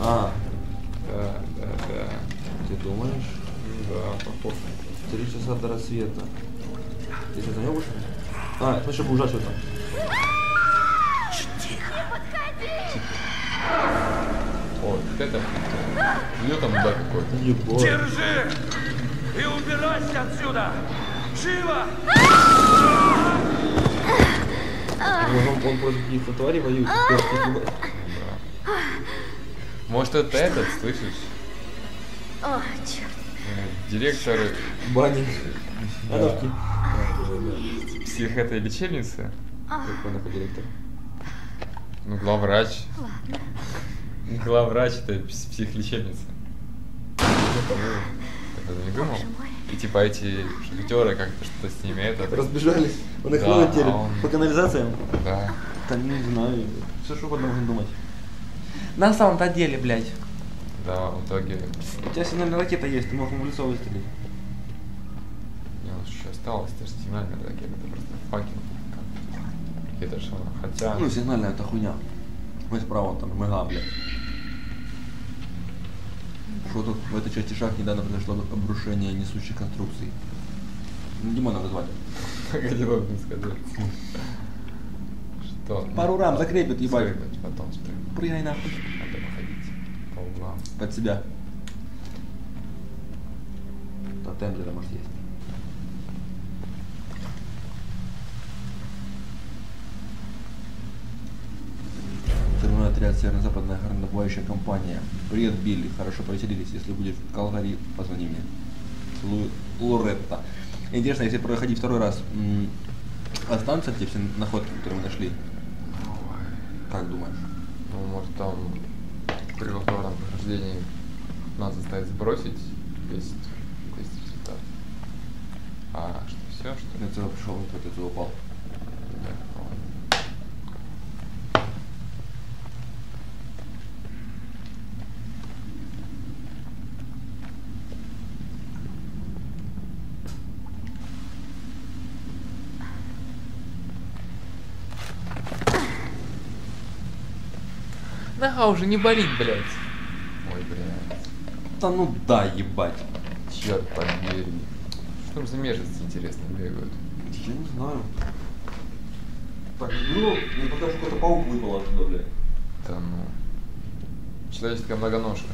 А, Да, да, да. ты думаешь? Ну да, похоже. Три часа до рассвета. Ты что, занёбышь? А, слышишь, ужас что-то. О, вот это. Ее там да какой-то. Ебать. Держи! И убирайся отсюда! Живо! Может, он, он против каких-то тварей воюет? пиздец, ебать. Может это этот, слышишь? О, черт. Э, Директор Бани. Адовки. псих этой лечебницы. Какой нахуй директор? Ну, главврач. Главврач это пс- психлечебница. Это не думал? И типа эти шахтеры как-то что-то с ними это. Разбежались. Он их Да, ловит теперь а он- по канализациям. Да. Да не знаю. Все что угодно можно думать. На самом-то деле, блядь. Да, в итоге. У тебя сигнальная ракета есть, ты мог ему в лицо выстрелить. Не, ну что осталось, это же сигнальная ракета, это просто факел. Это же она. Хотя. Ну, сигнальная это хуйня. Мы справа там, мега, блядь. Что тут в этой части шахт недавно произошло обрушение несущих конструкций. Димона вызвали. Как я сказать. Что? Ну, Пару рам закрепит, ебать. Спрыгнуть, потом спрыгнуть. Прыгай нахуй. Надо походить по углам. Под себя. Тотем где-то может есть. Штурмовой отряд Северо-Западная горнодобывающая компания. Привет, Билли. Хорошо повеселились. Если будешь в Калгари, позвони мне. Целую, Лоретта. Интересно, если проходить второй раз, останутся те все находки, которые мы нашли? Как думаешь? Ну, может там при повторном прохождении нас заставить сбросить весь, весь результат. А что, все, что ли? Я целый пришел, вот это упал. Да, ладно. Нога уже не болит, блядь. Ой, блядь. Да ну да, ебать. Черт побери. Что там за мерзости интересно бегают? Я не знаю. Так, ну, мне пока что какой-то паук выпал оттуда, блядь. Да ну. Человеческая многоножка.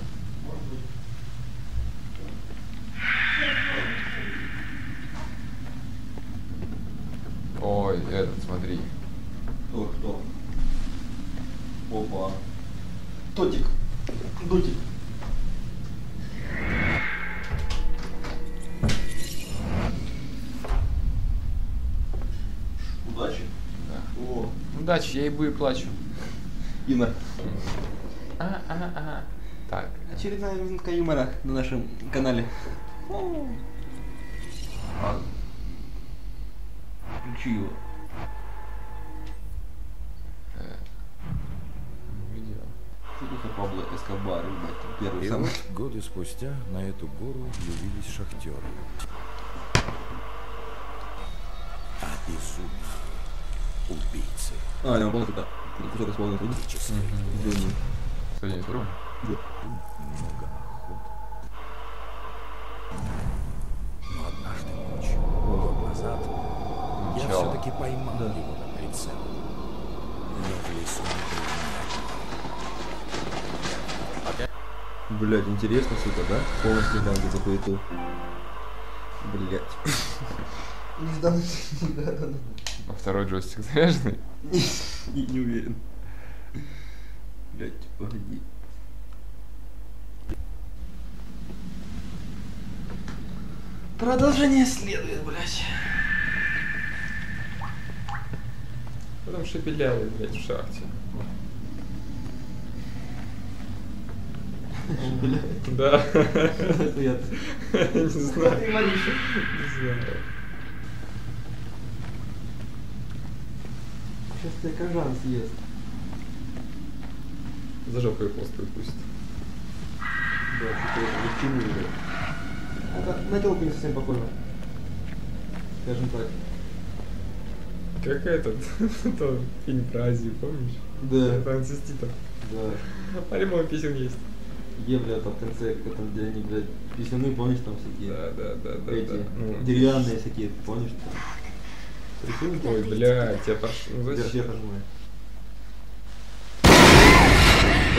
Ой, этот, смотри. Удачи. Да. О, Удачи, я ебу и плачу. Инна. А, а, а. Так. Очередная минутка юмора на нашем канале. Включи его. это Пабло Эскобар, ебать, первый самый. годы спустя на эту гору явились шахтеры. А безумные убийцы. А, я понял, туда. Кусок исполнил. Извини. Кстати, не трудно. Много охот. Но однажды ночью, год назад, я все-таки поймал его на прицел. Но в лесу не Блять, интересно, сука, да? Полностью глянь за хуету. Блять. Не знаю, не надо. А второй джойстик заряженный? Не, не уверен. Блять, погоди. Продолжение следует, блять. Потом шепеляли, блядь, в шахте. Да. Нет. Не знаю. Не знаю. Сейчас тебя кожан съест. За жопу плоскую пусть. Да, что-то чему, блядь. Это на телку не совсем похоже. Скажем так. Как этот, тот фильм про Азию, помнишь? Да. Трансвеститов. Да. А ремонт песен есть. Где, бля, там в конце, там, где они, блядь, писюны, помнишь, там всякие, Да, да, да, да. эти, да. Ну, деревянные всякие, помнишь, там? Прикинь, Ой, блядь, я прошу. Ну, Держи, я пожимаю.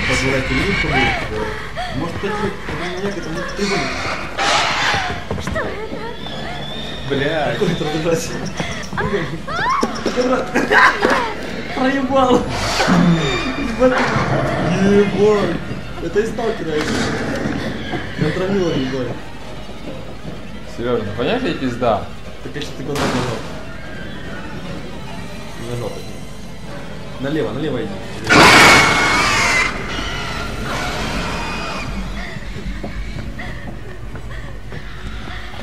Пожирать улитку будет. Может, когда маньяк, это может три года. Блядь. Какой это держать? Проебал! Ебать! Это из сталкера это. Натравила ебать. Сережа, ну понятно, и пизда. Так я сейчас ты куда нажал. Нажал точнее. Налево, налево иди.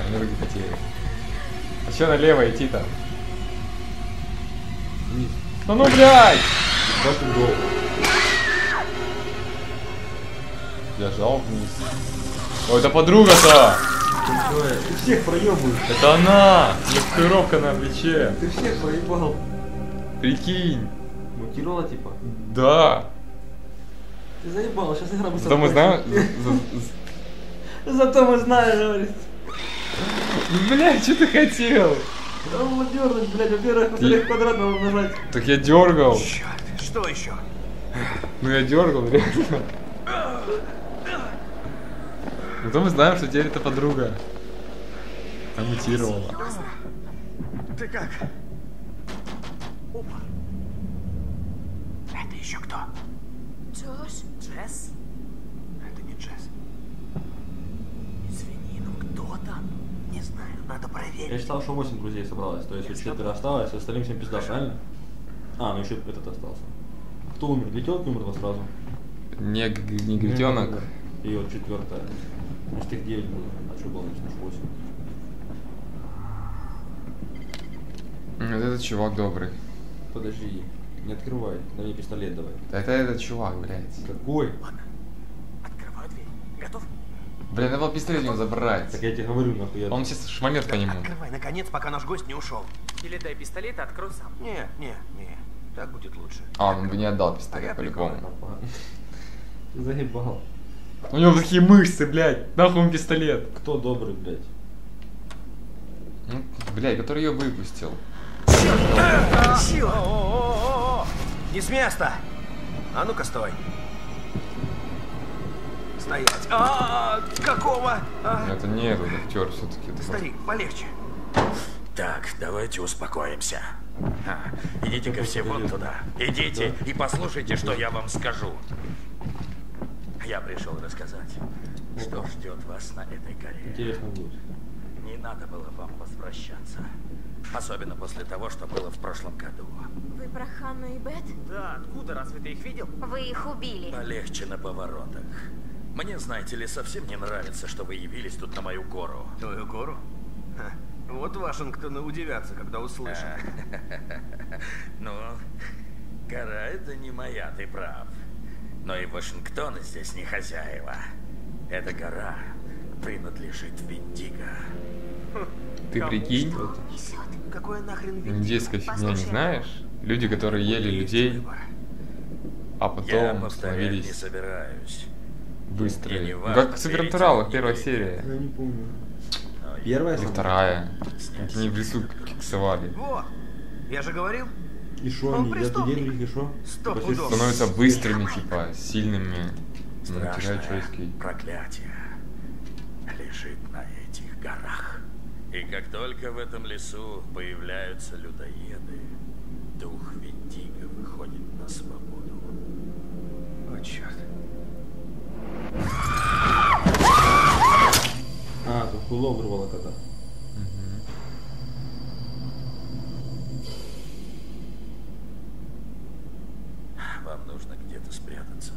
Они руки потели. А че налево идти-то? Вниз. Ну ну, блядь! Он долго. Я жал вниз. Ой, это подруга-то! Ты всех проебываешь. Это она! Маскировка на плече. Ты всех проебал. Прикинь. Мутировала типа. Да. Ты заебал, сейчас игра быстро Зато мы знаем... Зато мы знаем, говорит. Блядь, что ты хотел? Да его дернуть, блядь, во-первых, во-вторых, квадрат надо нажать. Так я дергал. Черт, что еще? Ну я дергал, реально. Зато мы знаем, что теперь это подруга. Там мутировала. Ты как? Опа. Это еще кто? Джош? Джесс? Это не Джесс. Извини, но кто там? Не знаю, надо Я проверить. считал, что 8 друзей собралось, то есть вот 4 осталось, остальным всем пизда, правильно? А, ну еще этот остался. Кто умер? Две телки умерло сразу? Не, не гритенок. И вот четвертая. Значит их 9 было. А что было, значит, 8. Вот этот чувак добрый. Подожди, не открывай, дай мне пистолет давай. Да это этот чувак, блядь. Какой? Открываю дверь. Готов? Блин, надо было пистолет у него забрать. Так я тебе говорю, нахуй я... Он сейчас шмалет по нему. Открывай, наконец, пока наш гость не ушел. Или дай пистолет и открой сам. Не, не, не. Так будет лучше. А, он бы не отдал А пистолет по-любому. Ты заебал. У него такие мышцы, блядь. Нахуй он пистолет. Кто добрый, блядь? Ну, блядь, который ее выпустил. Сила! Не с места! А ну-ка, стой! Стоять! А, какого? А, Это не этот актер все-таки. Старик, полегче. Так, давайте успокоимся. А, Идите-ка все вон туда. Идите и послушайте, что я вам скажу. Я пришел рассказать, что ждет вас на этой горе. Интересно будет. Не надо было вам возвращаться. Особенно после того, что было в прошлом году. Вы про Ханну и Бет? Да, откуда? Разве ты их видел? Вы их убили. Полегче на поворотах. Мне, знаете ли, совсем не нравится, что вы явились тут на мою гору. Твою гору? Ха, Вот Вашингтоны удивятся, когда услышат. Ну, гора это не моя, ты прав. Но и Вашингтон здесь не хозяева. Эта гора принадлежит Виндиго. Ты прикинь? Какое нахрен Виндиго? Индийская фигня, не знаешь? Люди, которые ели людей, а Я потом повторять не становились собираюсь. Быстрые. не Ну, важно, Как в Супернатуралах, первая серия. Я не помню. Первая Или вторая. Вот Они в лесу киксовали. Во! Я же говорил, И шо Он они? Я денег и шо? Становятся быстрыми, типа, сильными. Но Страшное проклятие лежит на этих горах. И как только в этом лесу появляются людоеды, дух Виндиго выходит на свободу. О, черт. А, тут хуйло вырвало кота. Вам нужно где-то спрятаться.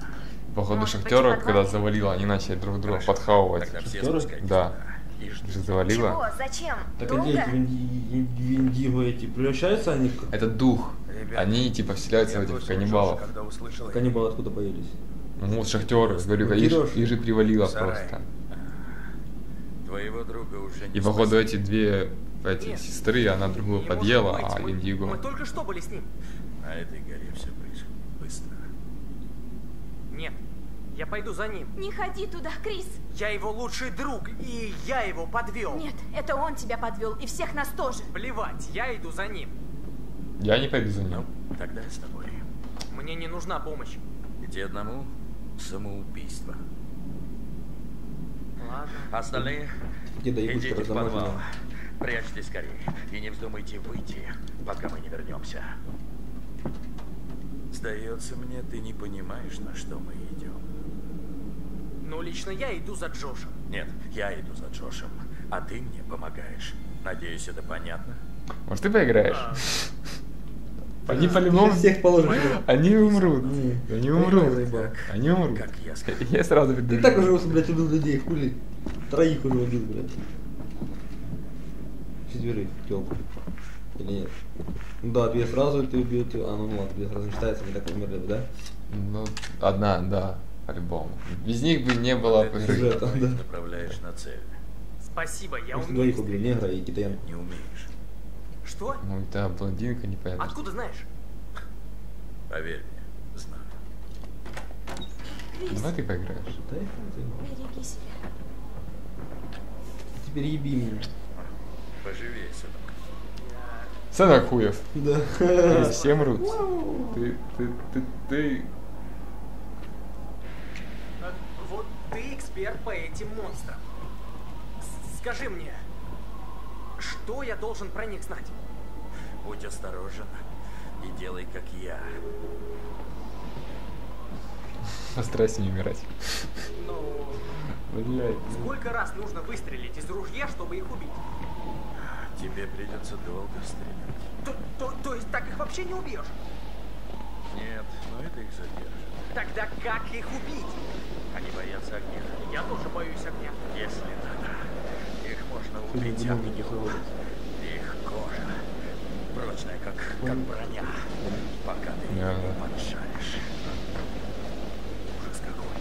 Походу в когда завалило, они начали друг друга Хорошо. подхавывать. Тогда все Шахтеры? Да. Ждите. завалило. Чего? Зачем? Так Долго? где эти виндиго эти? Превращаются они в Это дух. Ребята, Они типа вселяются в этих каннибалов. Когда услышал каннибалы откуда появились? Ну вот шахтеры, говорю, их, Кирёш. их же привалило Сарай. просто. Твоего друга уже не И походу эти две эти Нет. сестры, она другую подъела, быть, а мы- Индиго. Мы только что были с ним. На этой горе все происходит быстро. Нет. Я пойду за ним. Не ходи туда, Крис. Я его лучший друг, и я его подвел. Нет, это он тебя подвел, и всех нас тоже. Плевать, я иду за ним. Я не пойду за Ну, ним. тогда я с тобой. Мне не нужна помощь. Идти одному – самоубийство. Ладно. Остальные Деда и идите в подвал. Прячьтесь скорее. И не вздумайте выйти, пока мы не вернемся. Сдается мне, ты не понимаешь, на что мы идем. Ну, лично я иду за Джошем. Нет, я иду за Джошем, а ты мне помогаешь. Надеюсь, это понятно? Может, ты поиграешь? А, Они по-любому... Всех положишь. Они умрут. Не, Они умрут. Они умрут. Как я сказал. Я сразу Ты веду. так уже, блядь, убил людей, хули. Троих уже убил, блядь. Четверых, телку. Или нет? Ну да, две сразу ты убил, ты... А, ну ладно, две сразу не считается, они так умерли бы, да? Ну, одна, да, по-любому. Без них бы не было игры. сюжета, да. направляешь на цель. Спасибо, я умею двоих негра и китаянку. Не умеешь. Что? Ну, да, блондинка непонятно. Откуда знаешь? Поверь мне, знаю. Крис, Давай ты поиграешь. Да, береги себя. Теперь еби меня. Поживее, сынок. Сынок хуев. Да. Все мрут. Ты, ты, ты, ты... А, Вот ты эксперт по этим монстрам. С- Скажи мне, что я должен про них знать? Будь осторожен и делай, как я. Постарайся не умирать. Ну, Блядь. сколько раз нужно выстрелить из ружья, чтобы их убить? Тебе придется долго стрелять. То, то, то есть так их вообще не убьешь? Нет, но это их задержит. Тогда как их убить? Они боятся огня. Я тоже боюсь огня. Если надо, их можно убить огнем. Их кожа прочная, как, как броня, пока ты ее не подшаришь. Ужас какой.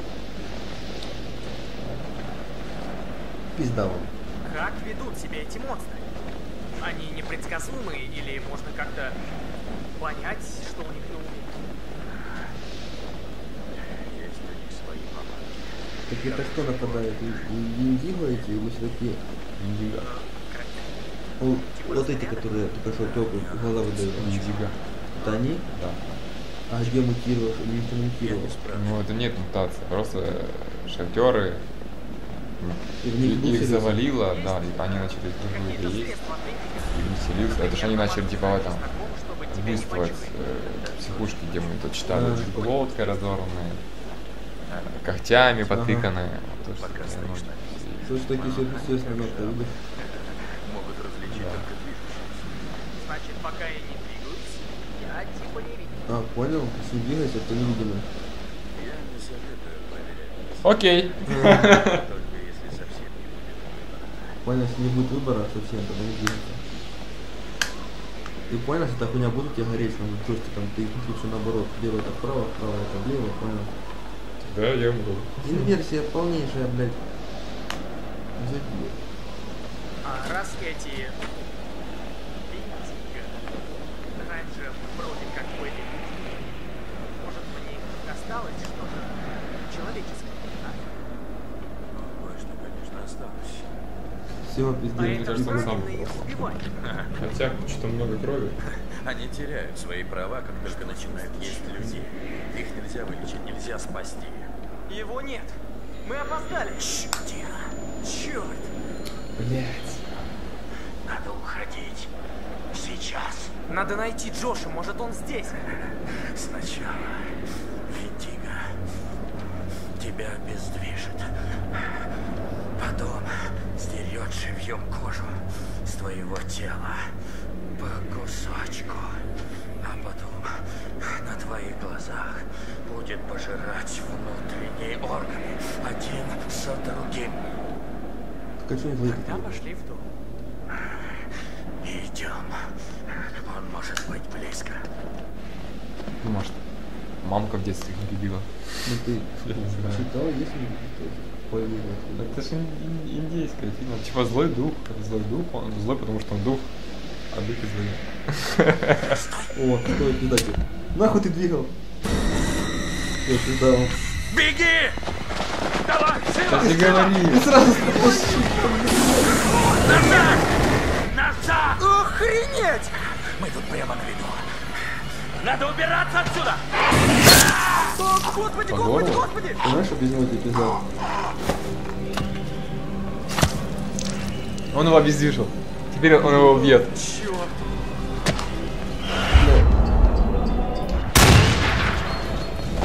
Пизда вам. Как ведут себя эти монстры? Они непредсказуемые или можно как-то понять, что у них на уме? Есть у них свои повадки. Так это кто нападает? Индиго эти или все-таки Индиго. Ну, вот эти, которые только что телку глаза выдают? Индиго. Это они? Да. А где мутировал? Или не Я мутировал? Ну, это нет мутации, просто шахтеры. И в них и- был Их завалило, да, и они начали есть. средства ответить? И веселился. Это же они начали типа в этом почуяли. э, психушки, где мы тут читали, А. с глоткой когтями потыканные. То, что, Пока ну, такие сверхъестественные видишь? Могут различить только движущиеся. Значит, пока я не двигаюсь, я типа не видел. А, понял? Если не двигайся, то невидимый. Я не советую проверять. Окей. Только если совсем не будет выбора. Понял, если не будет выбора совсем, тогда не двигайся. Ты понял, если эта хуйня будет тебе гореть там джойстиком, ты лучше наоборот, лево это вправо, вправо это влево, понял? Да, я умру. Инверсия полнейшая, блядь. Забей. А раз эти Индиго раньше вроде как были может в них осталось что-то человеческое, а? Ну, кое-что, конечно, осталось. Все, А пиздец. это кажется, он сам. Хотя что-то много крови. Они теряют свои права, как только начинают есть людей. Их нельзя вылечить, нельзя спасти. Его нет. Мы опоздали. Тихо. Черт. Блядь. Надо уходить. Сейчас. Надо найти Джоша, может он здесь. Сначала Виндиго тебя обездвижит. Потом сдерет живьем кожу с твоего тела по кусочку. А потом на твоих глазах будет пожирать внутренние органы один за другим. Не злые Тогда пошли в дом. Идем. Он может быть близко. Может, мамка в детстве их любила. Ну ты не читал, есть ли появление? Это же ин- ин- индейская фильм. Типа злой дух. Злой дух, он злой, потому что он дух, а духи злые. О, стой, куда ты? Нахуй ты двигал? Я пизда вам. Беги! Давай, живо! и говори. Назад! Назад! Охренеть! Мы тут прямо на виду. Надо убираться отсюда! О, господи, По господи, господи! Ты знаешь, что без него это эпизод? Он его обездвижил. Теперь он его убьет. Черт!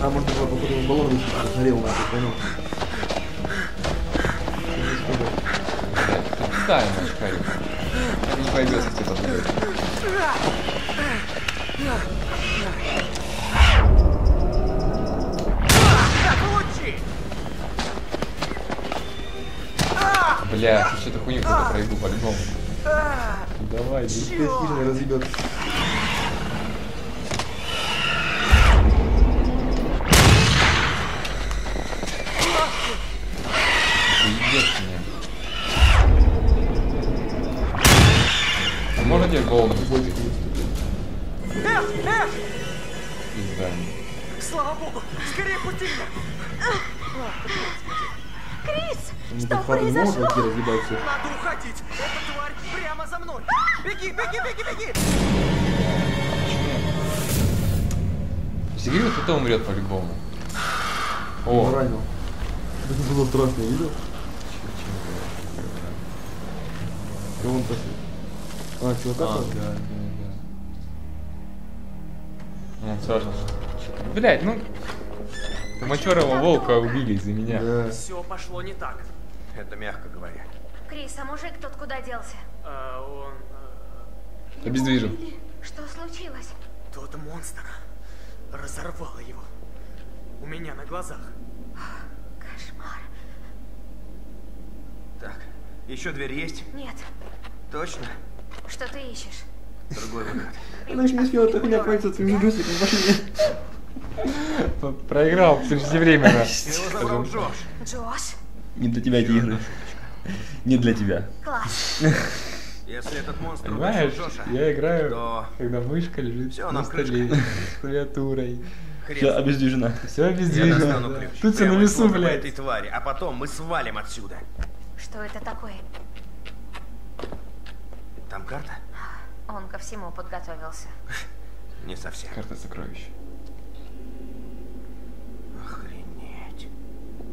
А можно было попробовать баллон чтобы сгорел нахуй, понял? Ставим наш карик. Это не пойдет, если это будет. На! Бля, что-то хуйню какую-то пройду по-любому. Давай, иди. Сильно вообще разъебать все. Надо уходить! Эта тварь прямо за мной! Беги, беги, беги, беги! Сигрил кто-то умрет по-любому. О. Ранил. Это было страшно, видел? Кого он пошел? А, чувака А, да, да, да. Ну, Саша. Блять, ну... Мочерого волка убили из-за меня. Да. Все пошло не так. Это мягко говоря. Крис, а мужик тот куда делся? А, он... э, Обездвижен. Что случилось? тот монстр разорвал его. У меня на глазах. Кошмар. Так, еще дверь есть? Нет, Точно? что ты ищешь? Другой выход. Она не успела эта хуйня пальца своим джойстиком пошли. П- Проиграл преждевременно. Джош. Джош? Не для тебя эти игры. Не для тебя. Класс. Если этот монстр Понимаешь, Джоша, я играю, то когда мышка лежит Всё, на столе с клавиатурой. Все хрен. обездвижена. Все обездвижено. ключ. Тут все на весу, логова этой блядь. твари, а потом мы свалим отсюда. Что это такое? Там карта? Он ко всему подготовился. Не совсем. Карта сокровищ. Охренеть.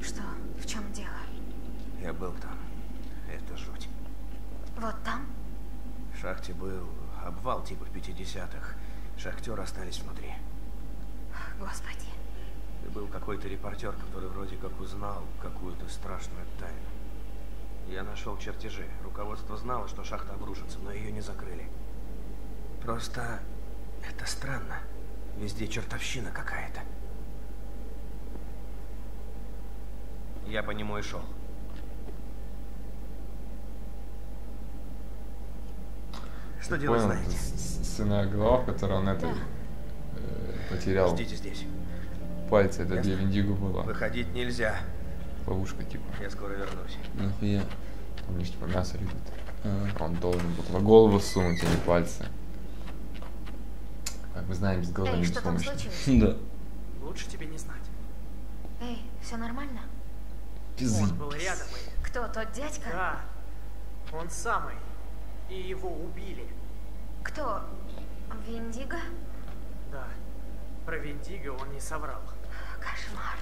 Что? В чем дело? Я был там. Это жуть. Вот там? В шахте был обвал типа в 50-х. Шахтеры остались внутри. Господи. И был какой-то репортер, который вроде как узнал какую-то страшную тайну. Я нашел чертежи. Руководство знало, что шахта обрушится, но ее не закрыли. Просто это странно. Везде чертовщина какая-то. Я по нему и шел. Что делать, Понял, знаете? Сына голова, в которой он это э, потерял Ждите здесь. пальцы, это для Ясно. Виндиго была. Выходить нельзя. Ловушка типа. Я скоро вернусь. Нахуя? Там лишь типа мясо лежит. А. Он должен был туда голову сунуть, а не пальцы. Как мы знаем, без головы Эй, не случилось? Да. Лучше тебе не знать. Эй, все нормально? Пизды. Он был рядом и... Кто, тот дядька? Да, он самый. И его убили. Кто? Виндиго? Да, про Виндиго он не соврал. Кошмар.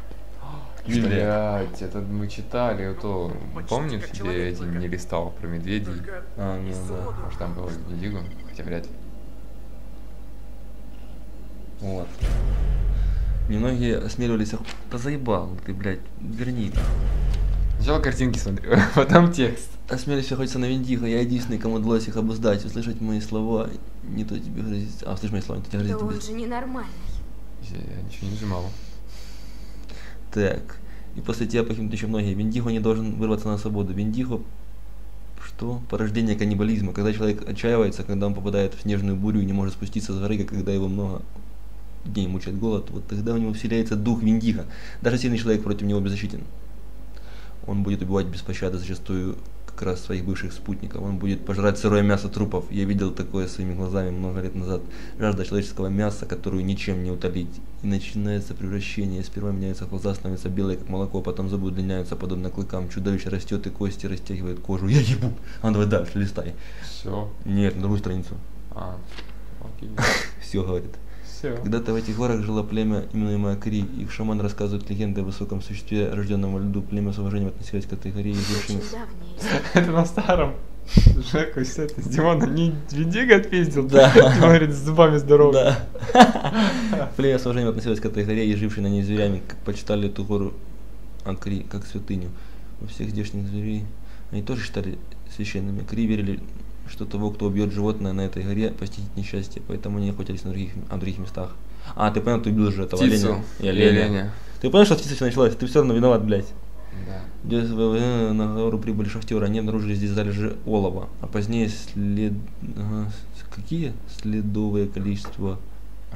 Блять, это мы читали, то, Ну, помнишь, как где эти только- не листал про медведей? А, ну да. Может там был Виндиго? Хотя вряд ли. Вот. Немногие осмеливались... ох- Да заебал ты, блядь, верни. Сначала картинки смотри, потом текст. Осмелись охотиться на Виндиго, я единственный, кому удалось их обуздать, услышать мои слова, не то тебе грозит... А, слышь мои слова, не то тебе Да грозит он убийство. же ненормальный. Я ничего не нажимал. Так. И после тебя погибнут еще многие. Виндиго не должен вырваться на свободу. Виндиго что? Порождение каннибализма. Когда человек отчаивается, когда он попадает в снежную бурю и не может спуститься с горы, когда его много дней мучает голод, вот тогда у него вселяется дух Виндиго. Даже сильный человек против него беззащитен. Он будет убивать без пощады зачастую как раз своих бывших спутников. Он будет пожрать сырое мясо трупов. Я видел такое своими глазами много лет назад. Жажда человеческого мяса, которую ничем не утолить. И начинается превращение. Сперва меняются глаза, становятся белые, как молоко, потом зубы удлиняются, подобно клыкам. Чудовище растет и кости растягивает кожу. Я ебу! А, давай дальше, листай. Все. Нет, на другую страницу. А, окей. Все, говорит. Все. Когда-то в этих горах жило племя, именуемое Кри. Их шаман рассказывает легенды о высоком существе, рожденном во льду. Племя с уважением относилось к этой горе и история. Это на старом. Жека, все это с Димона не Виндиго отпиздил. Да. Говорит, с зубами здоров. Да. Племя с уважением относилось к этой горе и жившие на ней зверями, как почитали эту гору Акри, как святыню. У всех здешних зверей они тоже считали священными. Кри верили, что того, кто убьет животное на этой горе, постигнет несчастье, поэтому они охотились на других, на других местах. А, ты понял, ты убил же этого Птицу. оленя. И И оленя. оленя. Ты понял, что птица все началась? Ты все равно виноват, блядь. Да. Э, на гору прибыли шахтеры, они обнаружили здесь залежи олова, а позднее след... какие? Следовое количество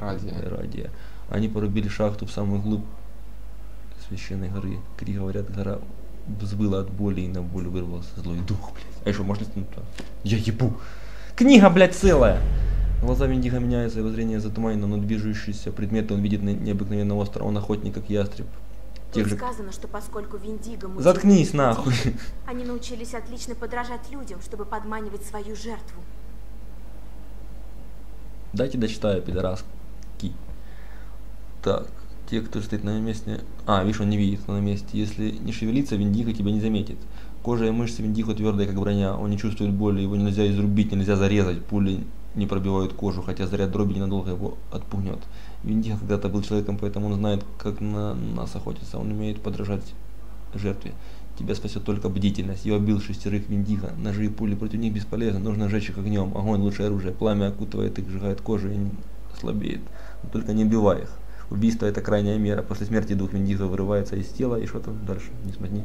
Ради. радия. Они порубили шахту в самую глубь священной горы. Кри, говорят, гора взвыла от боли и на боль вырвался злой дух, блядь. А еще можно снуть туда? Я ебу! Книга, блядь, целая! Глаза Виндиго меняются, его зрение затуманено, но движущиеся предметы он видит не- необыкновенно остро. Он охотник, как ястреб. Тут же... сказано, что поскольку Виндиго Заткнись, людей, нахуй! Они научились отлично подражать людям, чтобы подманивать свою жертву. Дайте дочитаю, пидораски. Так, те, кто стоит на месте... А, видишь, он не видит, кто на месте. Если не шевелиться, Виндиго тебя не заметит. Кожа и мышцы Виндиго твердые, как броня. Он не чувствует боли, его нельзя изрубить, нельзя зарезать. Пули не пробивают кожу, хотя заряд дроби ненадолго его отпугнет. Виндиго когда-то был человеком, поэтому он знает, как на нас охотиться. Он умеет подражать жертве. Тебя спасет только бдительность. Я убил шестерых Виндиго. Ножи и пули против них бесполезны. Нужно сжечь их огнем. Огонь лучшее оружие. Пламя окутывает их, сжигает кожу и они слабеют. Но только не убивай их. Убийство это крайняя мера. После смерти двух Виндиго вырывается из тела. И что там дальше? Не смотри.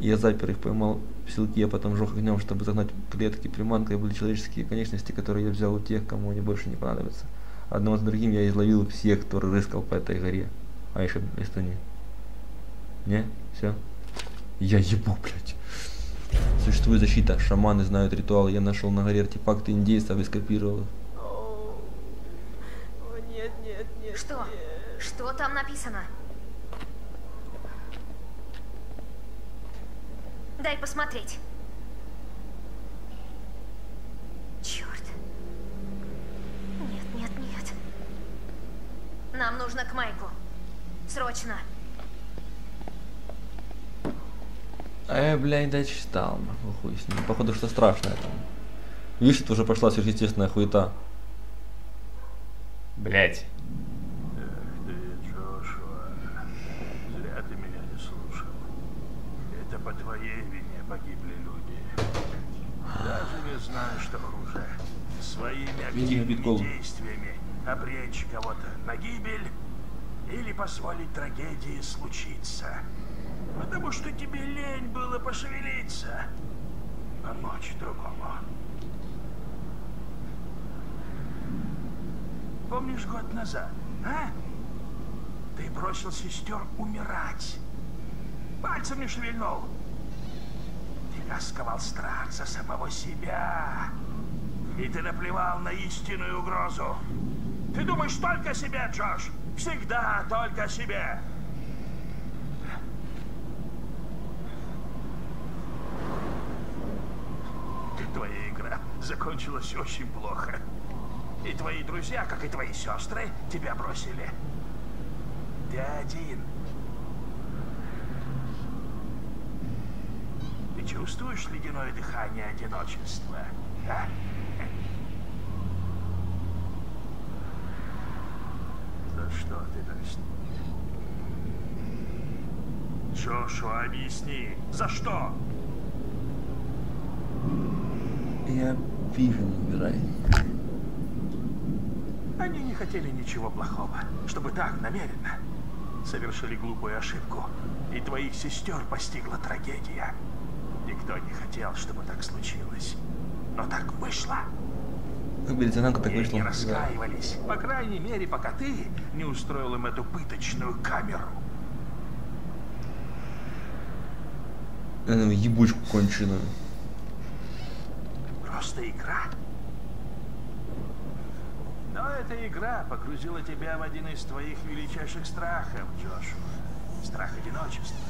Я запер их, поймал в селки, а потом жег огнем, чтобы загнать клетки. Приманкой были человеческие конечности, которые я взял у тех, кому они больше не понадобятся. Одного за другим я изловил всех, кто рыскал по этой горе. А еще Эстонии. Не? Все? Я ебу, блядь. Существует защита. Шаманы знают ритуалы. Я нашел на горе артефакты индейцев и скопировал их. нет, нет, нет. Что? Что там написано? Дай посмотреть. Черт. Нет, нет, нет. Нам нужно к Майку. Срочно. А я, блядь, дочитал, нахуй, хуй с ним. Походу, что страшное там. Видишь, это уже пошла сверхъестественная хуета. Блять. Своими активными действиями обречь кого-то на гибель или позволить трагедии случиться. Потому что тебе лень было пошевелиться. Помочь другому. Помнишь год назад, а? Ты бросил сестер умирать. Пальцем не шевельнул. Тебя сковал страх за самого себя. И ты наплевал на истинную угрозу. Ты думаешь только о себе, Джош. Всегда только о себе. Твоя игра закончилась очень плохо. И твои друзья, как и твои сестры, тебя бросили. Ты один. Ты чувствуешь ледяное дыхание одиночества? А? За что ты ним? Джошуа, объясни, за что? Я пиво не убирай. Они не хотели ничего плохого, чтобы так намеренно совершили глупую ошибку, и твоих сестер постигла трагедия. Никто не хотел, чтобы так случилось, но так вышло. Как лейтенанту так И вышло. не раскаивались, по крайней мере, пока ты не устроил им эту пыточную камеру. э, ебучку конченую. Просто игра. Но эта игра погрузила тебя в один из твоих величайших страхов, Джошуа. Страх одиночества.